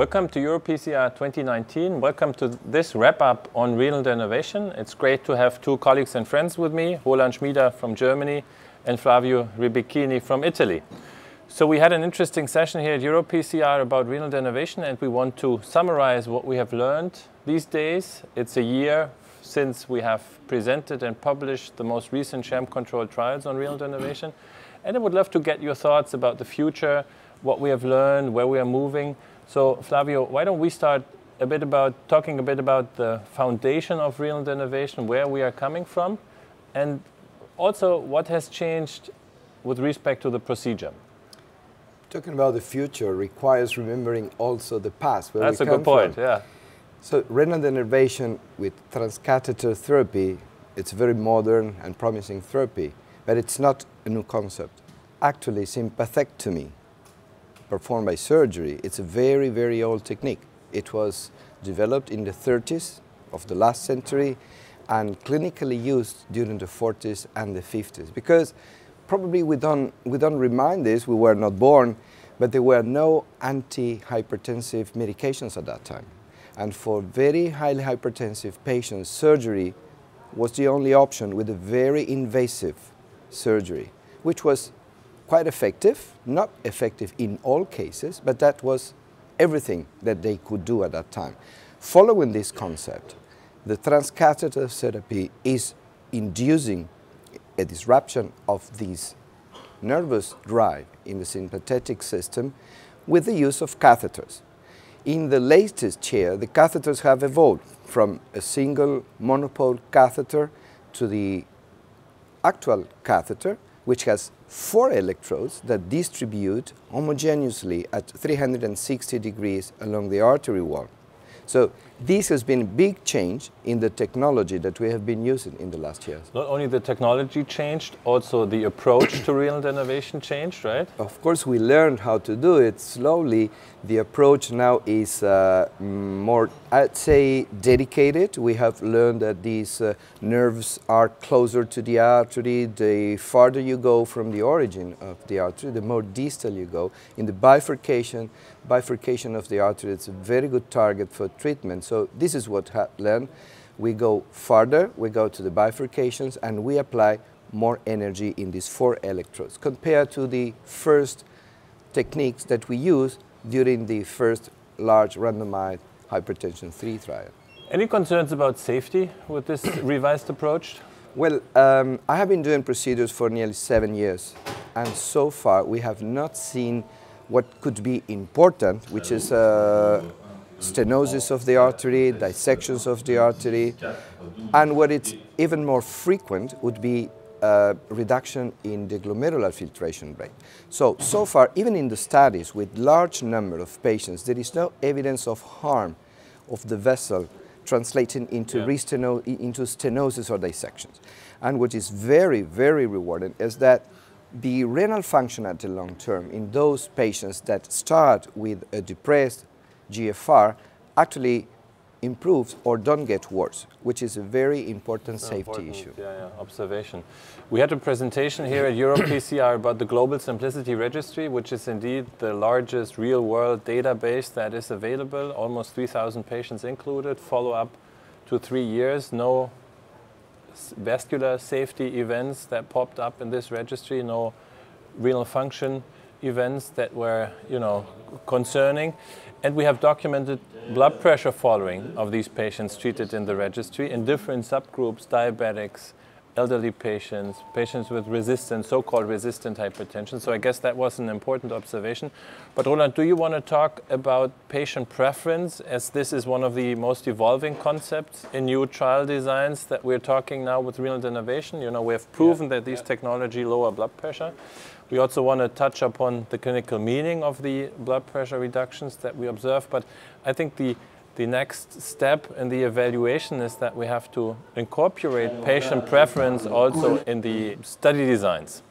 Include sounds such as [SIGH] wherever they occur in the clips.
Welcome to EuroPCR 2019. Welcome to this wrap-up on renal denervation. It's great to have two colleagues and friends with me, Roland Schmieder from Germany and Flavio Ribichini from Italy. So we had an interesting session here at EuroPCR about renal denervation and we want to summarize what we have learned these days. It's a year since we have presented and published the most recent sham-controlled trials on renal denervation. And I would love to get your thoughts about the future, what we have learned, where we are moving. So Flavio, why don't we start a bit about talking a bit about the foundation of renal denervation, where we are coming from, and also what has changed with respect to the procedure. Talking about the future requires remembering also the past. Where That's a good point, from. yeah. So renal denervation with transcatheter therapy, it's a very modern and promising therapy, but it's not a new concept. Actually, sympathectomy, performed by surgery, it's a very, very old technique. It was developed in the 30s of the last century and clinically used during the 40s and the 50s because probably we don't, we don't remind this, we were not born, but there were no antihypertensive medications at that time. And for very highly hypertensive patients, surgery was the only option with a very invasive surgery, which was quite effective, not effective in all cases, but that was everything that they could do at that time. Following this concept, the transcatheter therapy is inducing a disruption of this nervous drive in the sympathetic system with the use of catheters. In the latest year, the catheters have evolved from a single monopole catheter to the actual catheter, which has four electrodes that distribute homogeneously at 360 degrees along the artery wall. So this has been a big change in the technology that we have been using in the last years. Not only the technology changed, also the approach to renal denervation changed, right? Of course, we learned how to do it slowly. The approach now is uh, more, I'd say, dedicated. We have learned that these uh, nerves are closer to the artery. The farther you go from the origin of the artery, the more distal you go. In the bifurcation, bifurcation of the artery, it's a very good target for treatment. So this is what we learned. We go farther, we go to the bifurcations, and we apply more energy in these four electrodes compared to the first techniques that we used during the first large randomized hypertension 3 trial. Any concerns about safety with this [COUGHS] revised approach? Well, um, I have been doing procedures for nearly seven years, and so far we have not seen what could be important, which is uh, stenosis of the artery, dissections of the artery, and what it's even more frequent would be uh, reduction in the glomerular filtration rate. So, so far, even in the studies with large number of patients, there is no evidence of harm of the vessel translating into, yeah. steno into stenosis or dissections. And what is very, very rewarding is that the renal function at the long term in those patients that start with a depressed GFR actually improves or don't get worse, which is a very important safety important, issue. Yeah, yeah, observation. We had a presentation here at EuroPCR [COUGHS] about the Global Symplicity Registry, which is indeed the largest real-world database that is available, almost 3,000 patients included, follow-up to three years, no vascular safety events that popped up in this registry, no renal function events that were, you know, concerning. And we have documented blood pressure following of these patients treated in the registry in different subgroups, diabetics, elderly patients, patients with resistant, so-called resistant hypertension. So I guess that was an important observation. But Roland, do you want to talk about patient preference as this is one of the most evolving concepts in new trial designs that we're talking now with renal denervation? You know, we have proven yeah. that these yeah. technology lower blood pressure. We also want to touch upon the clinical meaning of the blood pressure reductions that we observe. But I think the the next step in the evaluation is that we have to incorporate patient preference also in the study designs.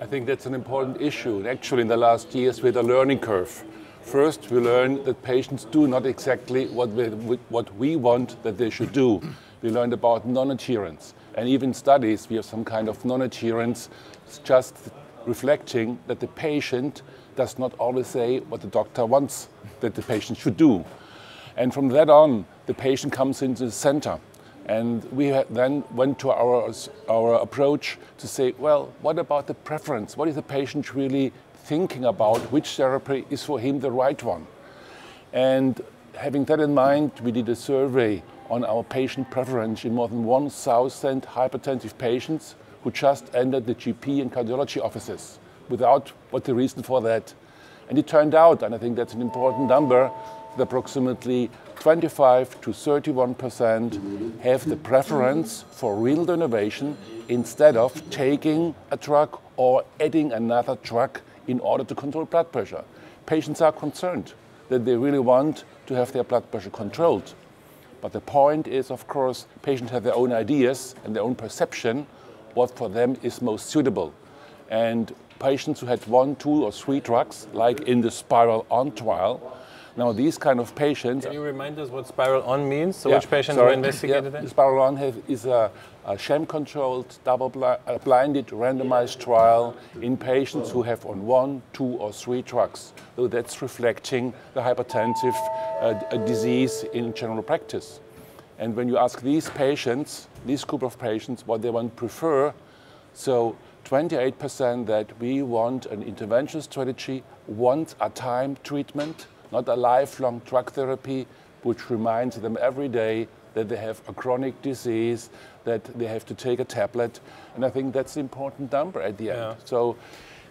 I think that's an important issue. Actually, in the last years, with a learning curve. First, we learn that patients do not exactly what we, what we want that they should do. We learned about non-adherence. And even studies, we have some kind of non-adherence, just reflecting that the patient does not always say what the doctor wants that the patient should do. And from that on, the patient comes into the center. And we then went to our, our approach to say, well, what about the preference? What is the patient really thinking about? Which therapy is for him the right one? And having that in mind, we did a survey on our patient preference in more than 1,000 hypertensive patients who just entered the GP and cardiology offices without what the reason for that. And it turned out, and I think that's an important number, that approximately 25 to 31 percent have the preference for renal denervation instead of taking a drug or adding another drug in order to control blood pressure. Patients are concerned that they really want to have their blood pressure controlled. But the point is, of course, patients have their own ideas and their own perception what for them is most suitable. And patients who had one, two, or three drugs, like in the Spyral On trial, now these kind of patients. Can you remind us what Spyral On means? So yeah, which patients sorry, were investigated? Yeah, Spyral On have, is a, a sham-controlled, double-blinded, randomized trial in patients who have on one, two, or three drugs. So that's reflecting the hypertensive uh, disease in general practice. And when you ask these patients, this group of patients, what they want prefer, so 28% that we want an intervention strategy, once a time treatment, not a lifelong drug therapy, which reminds them every day that they have a chronic disease, that they have to take a tablet. And I think that's the important number at the end. Yeah. So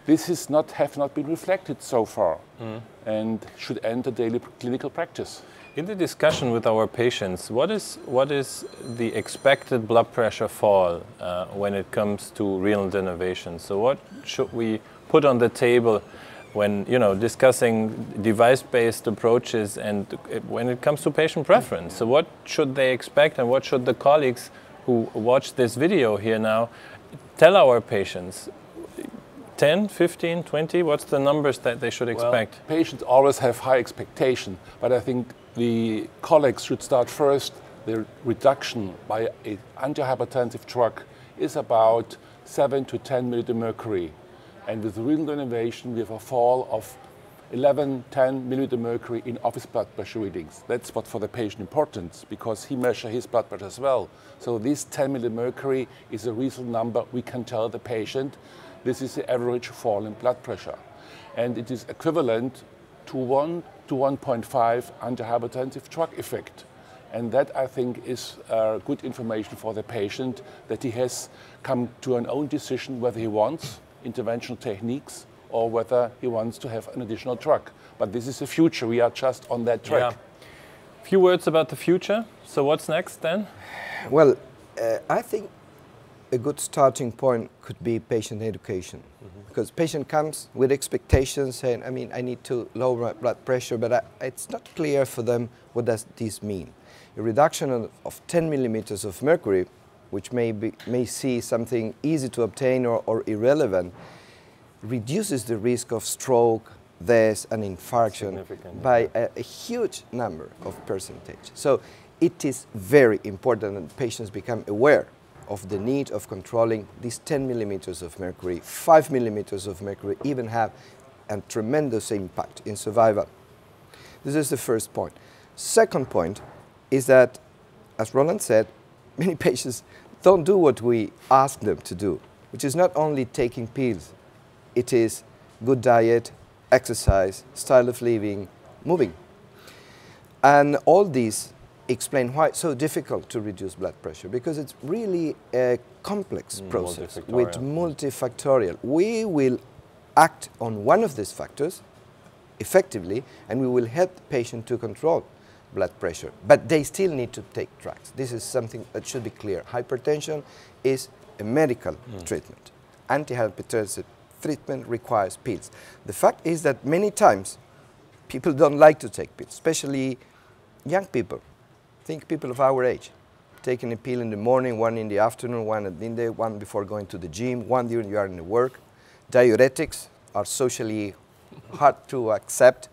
this is not, have not been reflected so far mm. and should enter daily clinical practice. In the discussion with our patients, what is, what is the expected blood pressure fall uh, when it comes to renal denervation? So what should we put on the table when you know discussing device-based approaches and when it comes to patient preference? So what should they expect and what should the colleagues who watch this video here now tell our patients? 10, 15, 20? What's the numbers that they should expect? Well, patients always have high expectation, but I think the colleagues should start first. The reduction by an antihypertensive drug is about 7 to 10 mercury, And with renal denervation, we have a fall of 11, 10 mercury in office blood pressure readings. That's what for the patient important because he measures his blood pressure as well. So this 10 mercury is a reasonable number we can tell the patient this is the average fall in blood pressure. And it is equivalent to 1 to 1.5 antihypertensive drug effect. And that, I think, is uh, good information for the patient that he has come to an own decision whether he wants interventional techniques or whether he wants to have an additional drug. But this is the future. We are just on that track. Yeah. Few words about the future. So what's next then? Well, uh, I think a good starting point could be patient education. Mm -hmm. Because patient comes with expectations saying, I mean, I need to lower my blood pressure, but I, it's not clear for them what does this mean. A reduction of, of 10 millimeters of mercury, which may, be, may see something easy to obtain or, or irrelevant, reduces the risk of stroke, death and infarction by a, a, huge number of percentage. So it is very important that patients become aware of the need of controlling these 10 millimeters of mercury, 5 millimeters of mercury even have a tremendous impact in survival. This is the first point. Second point is that, as Roland said, [LAUGHS] many patients don't do what we ask them to do, which is not only taking pills, it is good diet, exercise, style of living, moving. And all these explain why it's so difficult to reduce blood pressure because it's really a complex mm, process multifactorial. with multifactorial. We will act on one of these factors effectively and we will help the patient to control blood pressure. But they still need to take drugs. This is something that should be clear. Hypertension is a medical mm. treatment. Antihypertensive treatment requires pills. The fact is that many times people don't like to take pills, especially young people. Think people of our age, taking a pill in the morning, one in the afternoon, one at midday, one before going to the gym, one during you are in the work. Diuretics are socially hard to accept.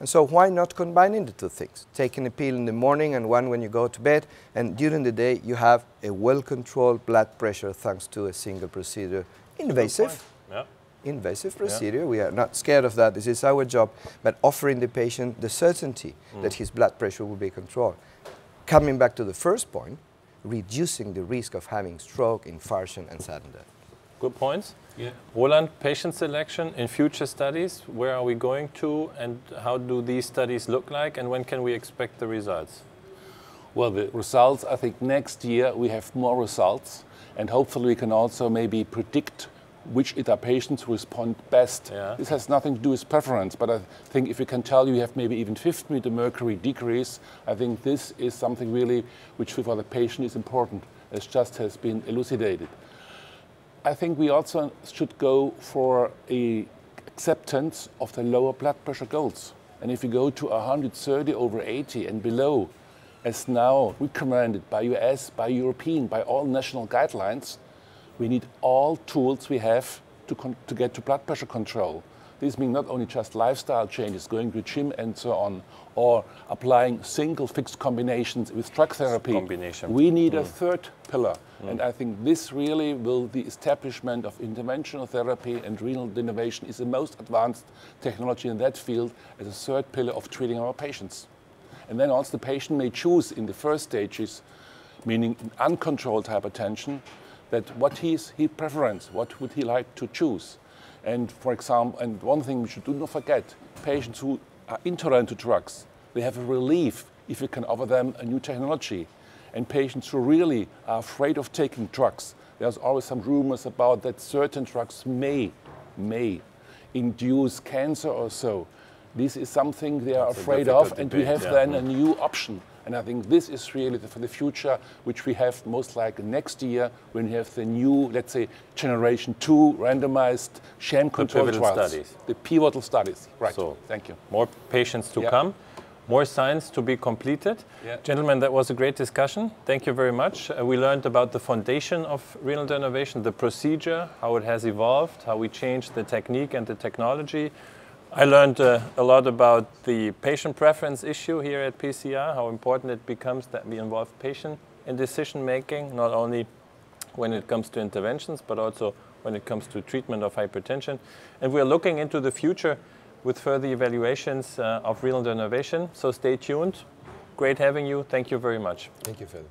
And so why not combining the two things? Taking a pill in the morning and one when you go to bed, and during the day you have a well-controlled blood pressure thanks to a single procedure. Invasive, yeah. invasive procedure. We are not scared of that. This is our job. But offering the patient the certainty Mm. that his blood pressure will be controlled. Coming back to the first point, reducing the risk of having stroke, infarction, and sudden death. Good points. Yeah. Roland, patient selection in future studies, where are we going to and how do these studies look like and when can we expect the results? Well, the results, I think next year we have more results, and hopefully we can also maybe predict which ITA patients respond best. Yeah. This has nothing to do with preference, but I think if we can tell you you have maybe even 50 meter mercury decrease, I think this is something really which for the patient is important, as just has been elucidated. I think we also should go for a acceptance of the lower blood pressure goals. And if you go to 130 over 80 and below, as now recommended by US, by European, by all national guidelines, we need all tools we have to, con- to get to blood pressure control. This means not only just lifestyle changes, going to gym and so on, or applying single fixed combinations with drug therapy. Combination. We need a mm. third pillar. Mm. And I think this really will, the establishment of interventional therapy and renal denervation is the most advanced technology in that field as a third pillar of treating our patients. And then also the patient may choose in the first stages, meaning uncontrolled hypertension, that what his, his preference, what would he like to choose. And for example, and one thing we should do not forget, patients who are intolerant to drugs, they have a relief if we can offer them a new technology. And patients who really are afraid of taking drugs, there's always some rumors about that certain drugs may, may induce cancer or so. This is something they are That's afraid of, difficult and we have yeah. then a new option. And I think this is really the, for the future, which we have most likely next year when we have the new, let's say, generation two randomized sham controlled trials. studies. The pivotal studies. Right. So- Thank you. More patients to Yeah. come, more science to be completed. Yeah. Gentlemen, that was a great discussion. Thank you very much. Uh, we learned about the foundation of renal denervation, the procedure, how it has evolved, how we changed the technique and the technology. I learned uh, a lot about the patient preference issue here at PCR, how important it becomes that we involve patient in decision making, not only when it comes to interventions, but also when it comes to treatment of hypertension. And we're looking into the future with further evaluations uh, of renal denervation. So stay tuned. Great having you. Thank you very much. Thank you, Felix.